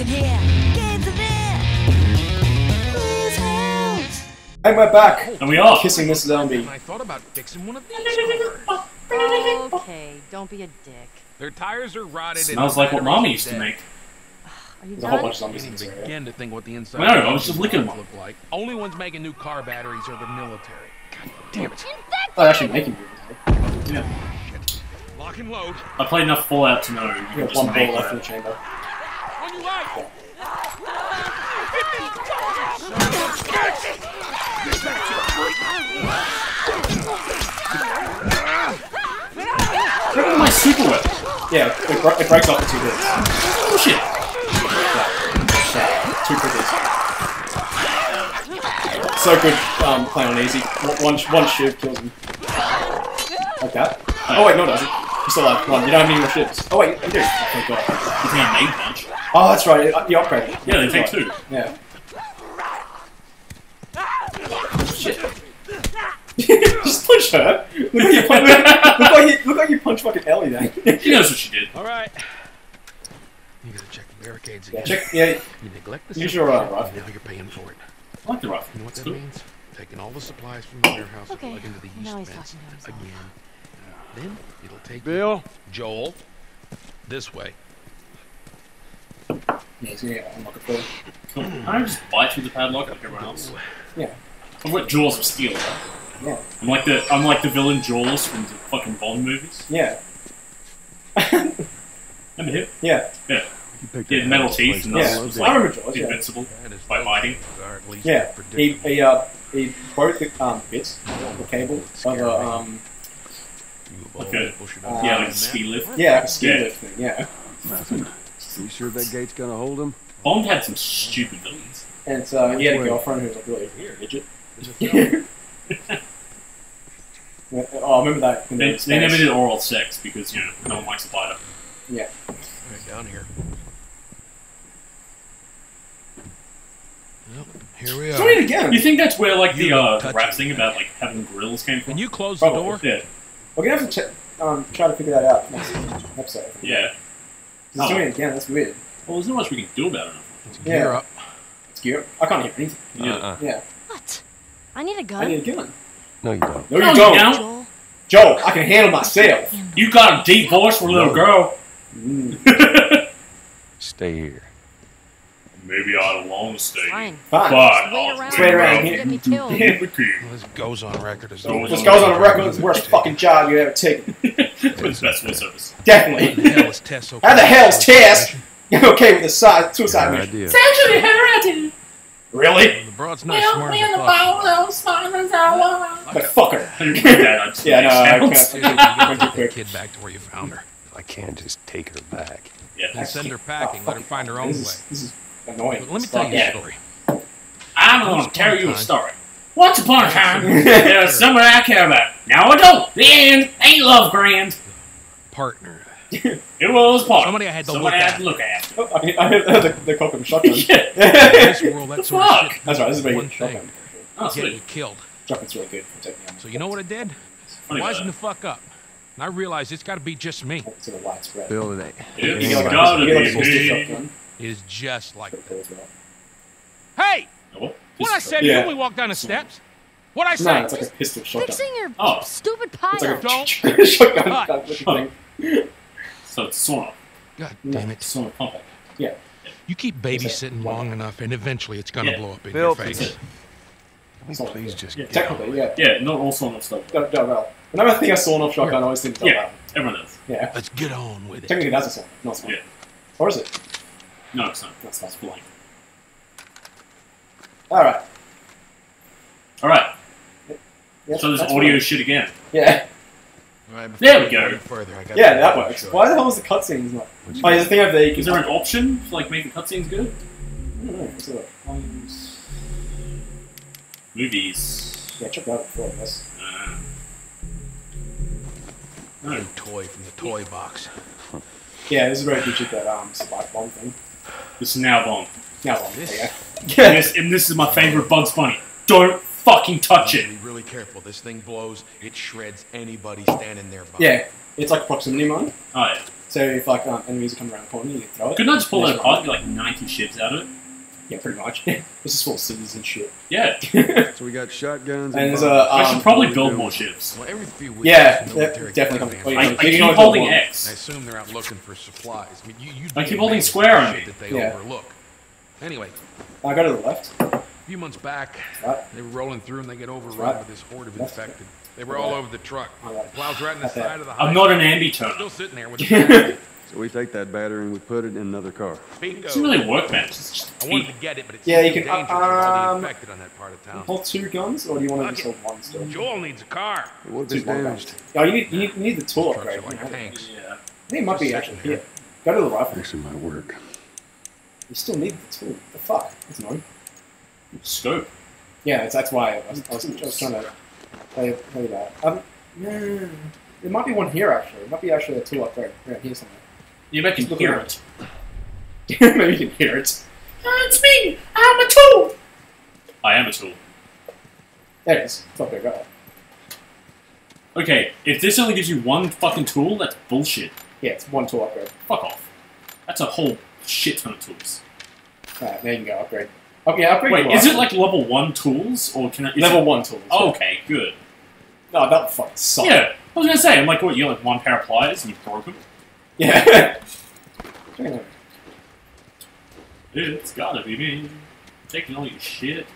in here. Games in here. Please help. And we're back. And we are. Kissing this zombie. I thought about fixing one of these. Okay, don't be a dick. Their tires are rotted. and Smells like what batteries Mama are used to make. There's a whole bunch of zombies in can't this even area. begin to think what the inside No, know, I was just licking look like. Only ones making new car batteries are the military. God damn it! Oh, they're actually making movies. Yeah. Lock and load. I played enough Fallout to know you You can have just one make ball left in the chamber. On your right. Look at my super weapon. Yeah, it, br- it breaks off in two hits. Bullshit. Yeah, two cookies. So good um, playing on easy. One, one, one shiv kills him. Like that. Oh wait, no, it doesn't. He's still alive. Come on, you don't have any more shivs. Oh wait, you do. Oh, thank God. You think I made punch? Oh, that's right. You upgraded. Yeah, they take two. Yeah. Shit. Just punch her. Look like you punch. look like you, look like you punch fucking Ellie then. She knows what she did. All right. You gotta check the barricades yeah, again. check. Yeah, You neglect the Use your, uh, rifle. Now you're paying for it. I like the rifle. You know what It's that cool. means? Taking all the supplies from the warehouse Okay, and plug into the now east he's fence talking to himself. again. Then it'll take Bill? Joel this way. Yeah, he's gonna get unlock it for you. Cool. Can I just bite through the padlock like everyone else? Yeah. I'm like Jaws of Steel. Yeah. I'm like the I'm like the villain Jaws from the fucking Bond movies. Yeah. Remember him? Yeah. Yeah. You He had metal teeth and down Yeah. was road. I remember Jaws. Yeah. invincible That is by those biting. at least Yeah. He he uh he broke the um bits, the cable of a um Like a- people uh, Yeah, like a ski lift. yeah like a ski Yeah. lift thing. Yeah. Nothing. You sure that gate's gonna hold him? Bond had some stupid villains. And so he had a Which way? girlfriend who was like really midget. There's. Yeah, oh, I remember that. in They, the they never did oral sex because you know no one likes a biter. Yeah. Right down here. Well, here we Try it are. again. You think that's where like the You uh, the touch rap thing about like having grills came from? Can you close the door? Yeah, We're gonna have to check, um, try to figure that out next episode. yeah. He's doing it again. That's weird. Well, there's not much we can do about it. Yeah. Gear up. It's gear. I can't hear anything. Yeah. Uh-uh. Yeah. What? I need a gun. I need a gun. No, you don't. No, No, you you don't. don't. Joel. Joe, I can handle myself. You got a deep voice for a little girl. Mm. Stay here. Maybe I don't stay. Fine. Fine. But Wait around. Wait around Get me killed. Hit the key. Well, this goes on record as Goes the This goes on record. It's the worst fucking job you ever taken. For his best voice service. Definitely. What the hell is Tess okay? How the hell's Tess? okay with the side, suicide Good mission. idea. actually her idea. Really? The broad's not smart as a fuck. But fuck her. I didn't do that. Yeah, no, I can't. You gotta get quick. kid back to where you found her. I can't just take her back. Yeah. Then send her packing. Let her find her own this way. Is, this is annoying. Let me tell fuck. you a story. I'm going to tell you a story. Once upon a time, Yeah. there was somebody I care about. Now I don't. The end. Ain't love grand. Partner. It was part. Somebody I had to Somebody look I at. had to look at. Oh, I, I heard the, the cock and shotgun. Yeah. In this world, that The sort of shit That's right. This is means very one good. thing. Shotgun. Oh, Get you sweet. killed. Shotgun's really good for taking. So you know what I did? Funny Wising the about fuck up. And I realized it's got to be just me. It's sort widespread. Bill, it ain't. that. You It's get like, gotta you get like a be me. Shotgun. It is just like that. cool as well. Hey! Oh, What I said Yeah. you when we walked down the steps? What I No, say? it's like a pistol shotgun. Fixing your Oh. stupid It's like a Don't. shotgun Cut. gun looking. So it's sauna. God damn it. Sauna pump. Yeah. You keep babysitting long enough, and eventually it's gonna Yeah. blow up in Bill, your face. Can we please just Yeah, get Technically, yeah. Yeah, not all sauna stuff. Don't, don't know. Whenever I think I saw an off shotgun, I always think Yeah. yeah. Everyone does. Yeah. Let's get on with it. Technically, that's a saw. Not a saw. Yeah. Or is it? No, it's not. That's That's blank. All right. All right. Yeah, So there's audio fine. shit again. Yeah. All right, There we go. Further, I got Yeah, that works. sure. Why the hell is the cutscenes not? Oh, there's a thing over there. You can. Is there an option to like make the cutscenes good? I don't know. What's it like? Volumes. Movies. Yeah, check that out before, I guess. Uh, no. Toy from the toy box. Yeah, this is where you did that um spike bomb thing. This is now bomb. Now bomb. This- There you. And Yeah. this, and this is my favorite Bugs Bunny. Don't fucking touch You it. gotta Be really careful. This thing blows. It shreds anybody standing nearby. Yeah. It's like proximity mine. Oh yeah. So if like um, enemies are coming around the corner, you can throw it. Couldn't I just pull Nice that apart and get like 90 shivs out of it? Yeah, pretty much. this is full of scissors and shit. Yeah. So we got shotguns And there's bombs. a, I um, should probably build more shivs. Well, every few weeks, Yeah, there's yeah, military definitely. caravans Oh, I, yeah. I You keep holding build one. I X. assume they're out looking for supplies. I mean, you, you'd I keep holding square on me. that they Yeah. overlook. Anyway, I go to the left. a few months back, Right. they were rolling through and they get overrun Right. with this horde of Left. infected. They were all over the truck. Right. Plows right in the side of the I'm not an ambi turner. Still sitting there with the battery. So we take that battery and we put it in another car. Bingo. It doesn't really work, man. I wanted to get it, but it's Yeah, you can, uh, dangerous with all um, infected on that part of town. Hold two guns, or do you want to Fuck just hold one still? Joel needs a car. What if Two damaged? guns. Oh, you need, you need, you need the tool Trucks upgrade. are like I tanks. Yeah. think it might be actually sitting here. Go to the rifle. Actually might work. You still need the tool. The fuck? That's annoying. Scope. Yeah, it's, that's why I was, I was, I was trying to play, play that. Um, no, there might be one here actually. It might be actually a tool upgrade around here somewhere. You bet you can Look hear it. Maybe you can hear it. Uh, it's me! I'm a tool! I am a tool. There it is. It's up there, right? Okay, if this only gives you one fucking tool, that's bullshit. Yeah, it's one tool upgrade. Fuck off. That's a whole shit ton of tools. Alright, there you go, upgrade. Oh, okay, upgrade Wait, your is it like level 1 tools, or can I... level it- one tools? Oh, okay, good. No, that would fucking suck. Yeah, I was gonna say, I'm like, what, you got like one pair of pliers and you broke them? Yeah. Hang. It's gotta be me. Taking all your shit.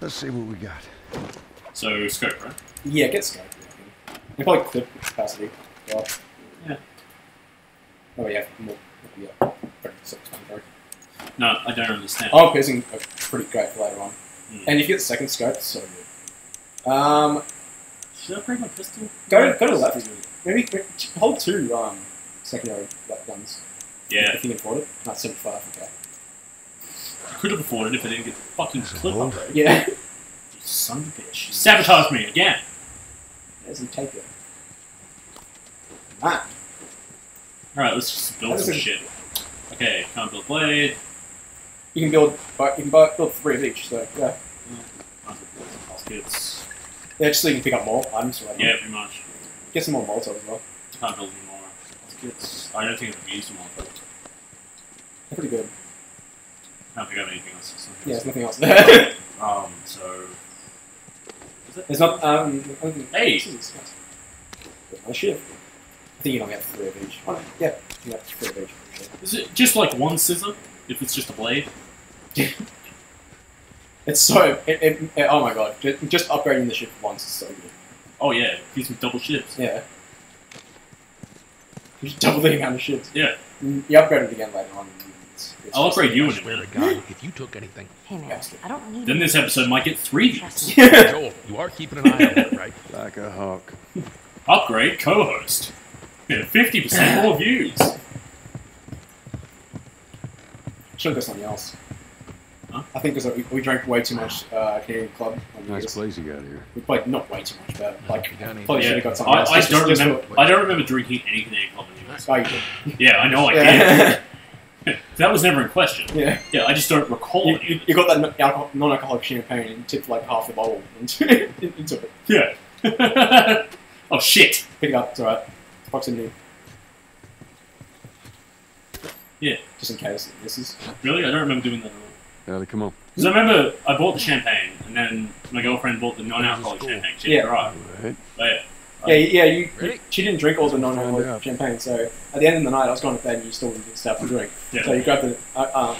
Let's see what we got. So, scope, right? yeah, get scope. They probably clip capacity. Well. Yeah. Oh yeah, more. Yeah. No, I don't understand. Oh, piercing are pretty great for later on. Hmm. And if you get the second scope, it's so good. Um, Should I upgrade my pistol? go go to the left. Maybe hold two um secondary left guns. Yeah, If you can afford it. Not seventy five. Okay. I could have afforded it if I didn't get the fucking clip hold. upgrade. Yeah. You son of a bitch. Sabotage me again. Doesn't take it. Alright, let's just build some a- shit. Okay, can't build blade. You can build, you can build three of each. So yeah. Baskets. Yeah, just so you can pick up more items. Right Yeah, pretty much. Get some more Molotov as well. I Can't build any more. I don't think I've used them all, but They're pretty good. I don't think I have anything else. Something Yeah, else. there's nothing else there. Um, so. Is it? there's not. Um. I don't think- Hey! Scissors, yes. There's my shit. I think you can only have three of each. Oh, no, yeah, you have three of each. sure. Is it just like one scissor? If it's just a blade? It's so. It, it, it- oh my god! Just, just upgrading the shiv once is so good. Oh yeah, he's me double shivs. Yeah. You just double the amount of shivs. Yeah. You upgrade it again later on. It's, it's I'll upgrade you I in a swear to minute. God, if you took anything, Hey man, Bastard. I don't need. Then this episode might get three views. Joel, you are keeping an eye on it, right? Like a hawk. Upgrade co-host. Yeah, 50% more views. Should have got something else. Huh? I think because we, we drank way too much uh, Canadian Club. Nice Year's. place you got here. We played not way too much, but like You probably to. should have got something I, else. I just- don't just remember. for- I don't remember drinking anything in club in the US. Oh. Yeah, I know I Yeah. did. that was never in question. yeah. Yeah, I just don't recall You, you, you got that non- alcohol, non-alcoholic champagne and tipped like half the bottle into, into it. Yeah. oh shit. Pick it up, it's alright. Proximity. Yeah. Just in case this is. Really? I don't remember doing that at all. Ellie, come on. Because I remember I bought the champagne, and then my girlfriend bought the non-alcoholic Cool. champagne. She had Yeah. to drive. Right. But yeah. Yeah, yeah. You, Ready? you she didn't drink all the non-alcoholic champagne, so at the end of the night, I was going to bed and you still didn't start to drink. Yeah. So you grabbed the uh, um,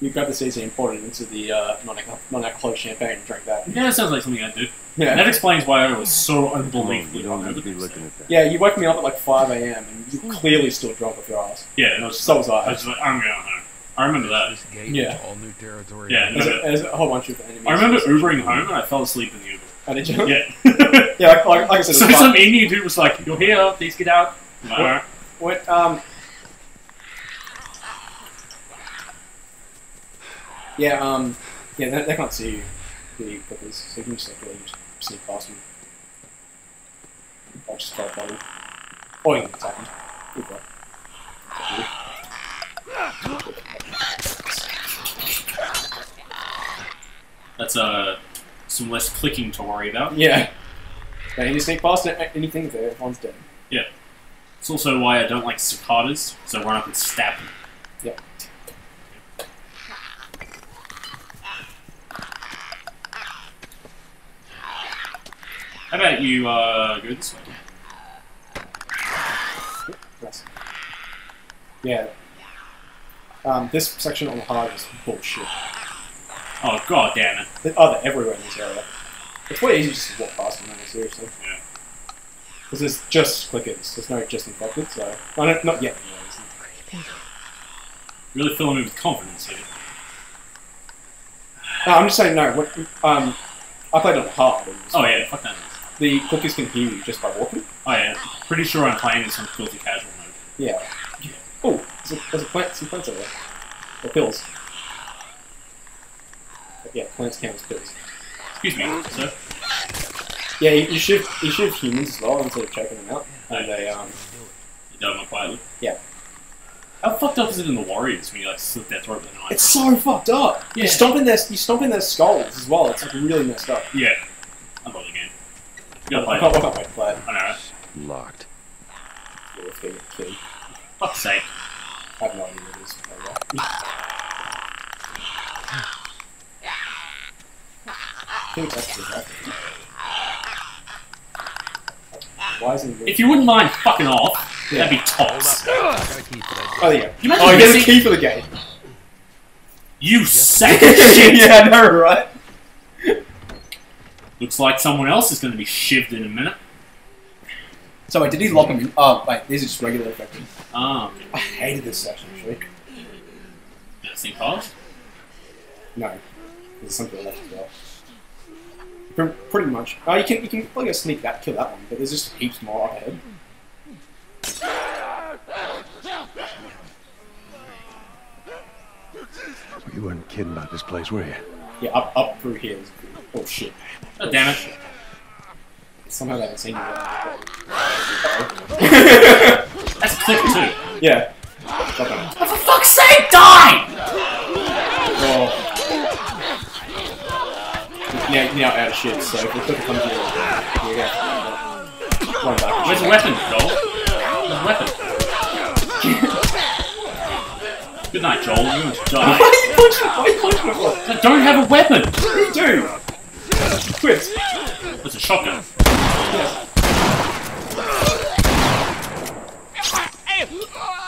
you grabbed the CC and poured it into the uh, non-alcoholic, non-alcoholic champagne and drank that. Yeah, that sounds like something I'd do. Yeah. That explains why I was so Come on. unbelievably You don't have to hungover. be looking at that. Yeah, you woke me up at like 5 a.m. and you clearly still drunk with your ass. Yeah, and I was just So like, was I I. was just like, I'm going home. I remember that. This gate Yeah. all new territory. Yeah, There's a, there's a whole bunch of enemies. I remember Ubering home and I fell asleep in the Uber. Oh, did you? Yeah. yeah, like, like, like I said, so some fun. Indian dude was like, "You're here, please get out." I'm What? "Alright." What, um, yeah, um, yeah, they, they can't see you really quickly, so you can just like really just sneak past them. I'll just throw a bottle. Or you can attack them. Good luck. That's uh some less clicking to worry about. Yeah. But you sneak past anything there, one's dead. Yeah. It's also why I don't like cicadas, so I run up and stab them. Yep. How about you uh, go this way? Yeah. Um, this section on the hard is bullshit. Oh god damn it. Oh, they're everywhere in this area. It's quite easy just to walk past them, now, seriously. Yeah. Because there's just clickers. There's no just infected, so... I don't, not yet, anyways. Really filling me with confidence here. No, I'm just saying, no. What, um, I played on hard. Oh yeah, fuck that. The clickers can hear you just by walking. Oh yeah, pretty sure I'm playing in some filthy casual mode. Yeah. Oh, there's a, there's a plant, some plants over there. Or pills. Yeah, plants count as pills. Excuse me, sir. Yeah, you, you should you should have humans as well instead of checking them out. And they um You done my quietly. yeah. How fucked up is it in the Warriors when you like slit their throat with a knife? It's so fucked up. Yeah. You stomp in their you stomp in their skulls as well. It's like really messed up. Yeah. I love the game. You gotta I play can't, I it. can't wait to play it. I know, right? Locked. Yeah, it's getting key. Fuck's sake. I have no idea what it is. Oh, well. I think that's the right. Why isn't? If you wouldn't mind fucking off, Yeah. that'd be tops. Got a key for that. Oh yeah. You imagine Oh, you get a key for the game. You sack of shit! yeah, I know, right? Looks like someone else is gonna be shivved in a minute. So wait, did he lock him in? Oh wait, these are just regular infected. Ah, I hated this section actually. yeah, same cars? No, there's something left as well. Pre- Pretty much. Oh, you can you can probably go sneak that, kill that one, but there's just heaps more up ahead. You weren't kidding about this place, were you? Yeah, up up through here. Oh shit! Oh, damn it. Somehow they haven't seen you. That's a click too. yeah. Fuck. For fuck's sake, die! Well, now, now out of shit, so if we click comes here, you run back. Where's the weapon, Joel? Where's the weapon? Good night, Joel. You're going to Why are you punching? Why are you punching it for? I don't have a weapon! You do? Quit. It's a shotgun.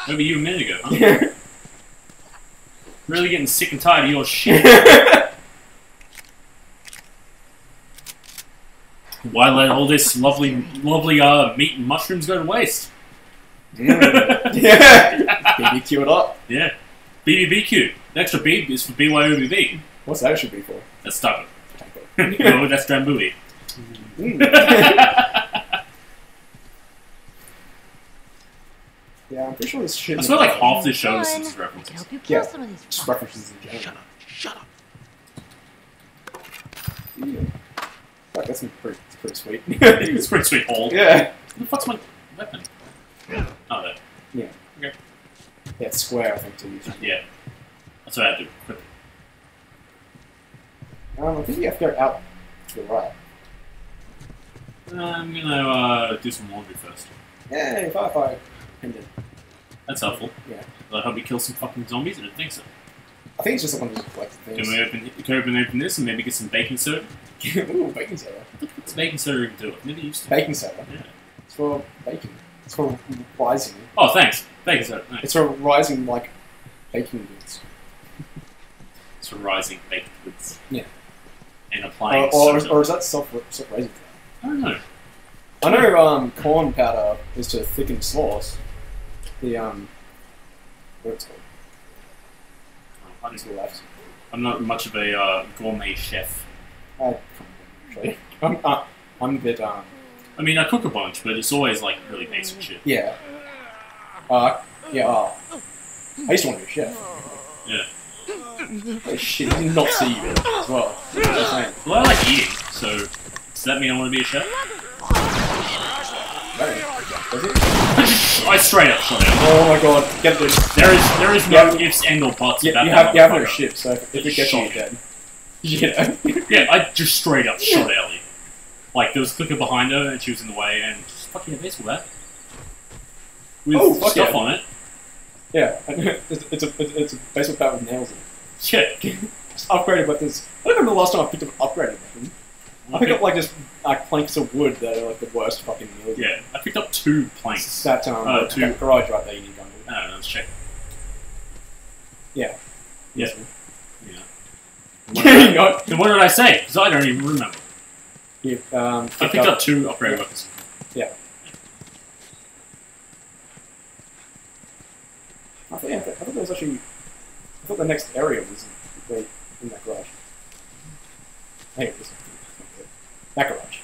Maybe you a minute ago, huh? Really getting sick and tired of your shit. Why let all this lovely, lovely uh, meat and mushrooms go to waste? yeah. BBQ it up. Yeah. BBBQ. The extra B is for BYOBB. What's that should be for? That's taco. no, that's Drambuie. Mm. yeah, I'm pretty sure this shit. I swear like half this show is Fun. these I can references. help you kill Yeah. some of these Just references in general. Shut up. Shut up. Yeah. That's pretty, pretty sweet. it's pretty sweet haul. yeah. Where the fuck's my weapon? Oh, there. Yeah. Okay. Yeah, it's square, I think, to use. Yeah. That's what I have to do. Quick. Um, I think you have to go out to the right. I'm gonna uh, do some laundry first. Yay, firefight. That's helpful. Yeah. Will I help me kill some fucking zombies? I don't think so. I think it's just like one of those collected Can we open, can we open, open this and maybe get some baking soda? Ooh, baking soda. What's baking soda even do? I've never used it. Baking soda. Yeah. It's for baking. It's for rising. Oh, thanks. Baking soda. Thanks. It's for rising, like, baking goods. It's for rising baked goods. Yeah. And Or, applying or, soda. or is that self self raising? I don't know. I know um, corn powder is to thicken sauce. The um, what's it called? I'm, To the left. I'm not much of a uh, gourmet chef. I actually, I'm uh, I'm a bit um, I mean, I cook a bunch, but it's always like really basic shit. yeah. Uh, yeah. Uh, I used to want to be a chef. Yeah. Holy shit, he did not see you as well. Well, I like eating, so does that mean I want to be a chef? It? I straight up shot out. Oh my god, get this. There is there is no Yeah. ifs and or buts Yeah, about you that have you have no shit, so if, it gets you, dead. Yeah. Yeah, I just straight up shot Ellie. Like there was a clicker behind her and she was in the way and just fucking a baseball bat. with Oh, fuck stuff yeah. on it. Yeah, it's, it's a it's, a baseball bat with nails in it. Yeah. Upgraded, but there's. I don't remember the last time I picked up an upgraded weapon. I picked up like just like planks of wood that are like the worst fucking meal. Yeah, I picked up two planks. that um, Oh, that garage right there. You need go. I don't know, let's check. Yeah. Yeah. Yeah. Yeah. you know, Then what did I say? Because I don't even remember. you um, I picked up two upgrade weapons. Yeah. I thought, yeah, I thought I thought there was actually. I thought the next area was in, in that garage. Hey, it was that garage.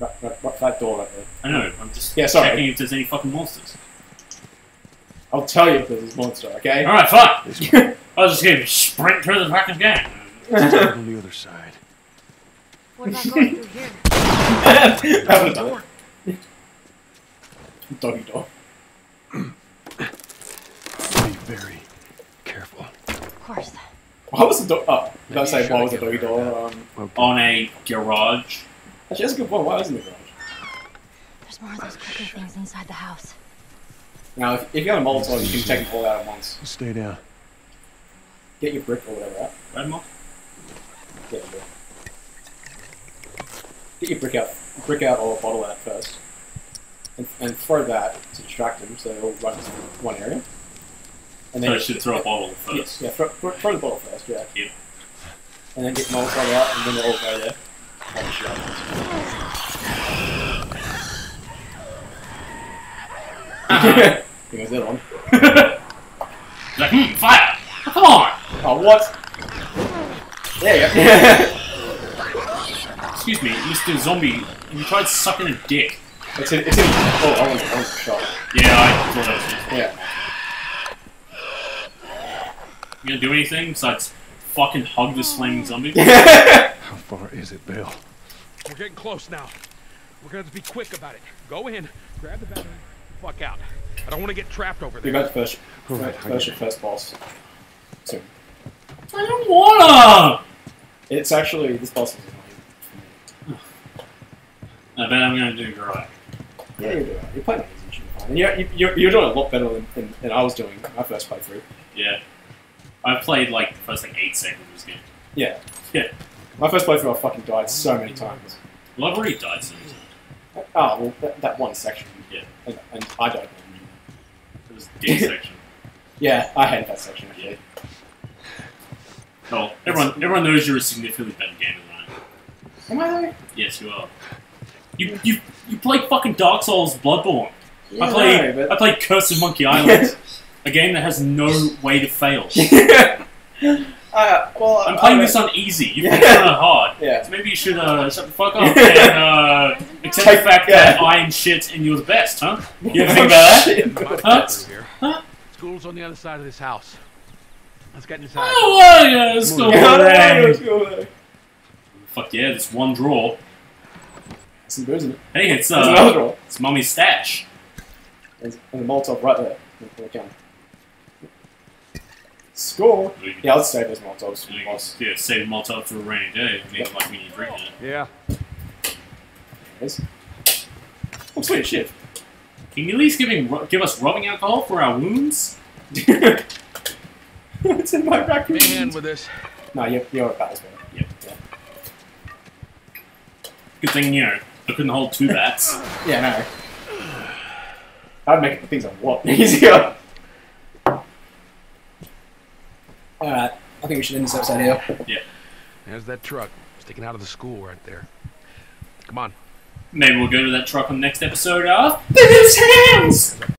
Right, right, right, that door right there. I know, I'm just Yeah, sorry. checking if there's any fucking monsters. I'll tell you if there's a monster, okay? Alright, fine. I was just gonna sprint through the fucking game. on the other side. What about going through here? that would have done it. Doggy dog. Be very careful. Of course. Why was the dog? Oh, did I Maybe say you why was the get doggy door? Um, Okay. On a garage. actually, that's a good point. Why isn't the garage? There's more of those cooking things inside the house. Now, if, if you got a Molotov, you can take it all out at once. Stay down. Get your brick or whatever out. Red mo- Get your brick. Get your brick out, brick out or bottle out first, and, and throw that to distract them, so they all run to one area. And So I should throw a bottle Yeah, first. yeah throw, throw, throw the bottle first, yeah. Yeah. And then get Molotov out, and then they all go there. Oh, shit. Because they're on. like, hmm, fire! Come on! Oh, what? There you go. Excuse me, Mr. Zombie, you tried sucking a dick? it's in, it's in. Oh, I want, I want a shot. Yeah, I thought that was it. Yeah. You gonna do anything besides fucking hug this flaming zombie? How far is it, Bill? We're getting close now. We're gonna have to be quick about it. Go in, grab the battery, fuck out. I don't want to get trapped over there. You're there. about to first, All right, first, I first your first boss. Soon. I don't wanna! It's actually this boss is annoying. I bet I'm gonna do garage. Yeah, you're doing it. You're playing it easy, you should be fine. And you're, you're, you're doing a lot better than, than, than I was doing my first playthrough. Yeah. I've played like the first like eight seconds of this game. Yeah. Yeah. My first playthrough, I fucking died so many times. Well, I've already died since. Oh, ah, well, that, that one section. Yeah. And, and I died. It was the D section. Yeah, I hated that section actually. Well, everyone everyone knows you're a significantly better gamer than I am. Am I though? Yes, you are. You you you played fucking Dark Souls Bloodborne. Yeah, I played no, I played Curse of Monkey Island, a game that has no way to fail. uh, well, I'm playing I- this on easy. You've Yeah. been trying it hard. Yeah. So maybe you should uh, shut the fuck up and uh, accept the fact yeah. that I am shit and you're the best, huh? You ever think about that? shit. I'm about to Huh? get through here. Huh? School's on the other side of this house. Let's get inside. Oh, well, yeah, let's go Yeah, I don't know, there. let's go there. Fuck yeah, there's one drawer. Some booze in it. Hey, it's There's another uh, drawer. it's mummy's stash. There's, there's a Molotov right there. Look down. Score. Yeah, I'll save those Molotovs for the boss. Yeah, save Molotov for a rainy day. Maybe like when you drink it. Yeah. Yes. Oh, sweet shit. Can you at least giving, give us rubbing alcohol for our wounds? it's in my raccoon. Man with this. No, you're, you're about as well. Yep. Yeah. Good thing, you know, I couldn't hold two bats. Yeah, no. That'd make things a lot easier. Alright, I think we should end this episode here. Yeah. There's that truck sticking out of the school right there. Come on. Maybe we'll go to that truck on the next episode of Boozehounds!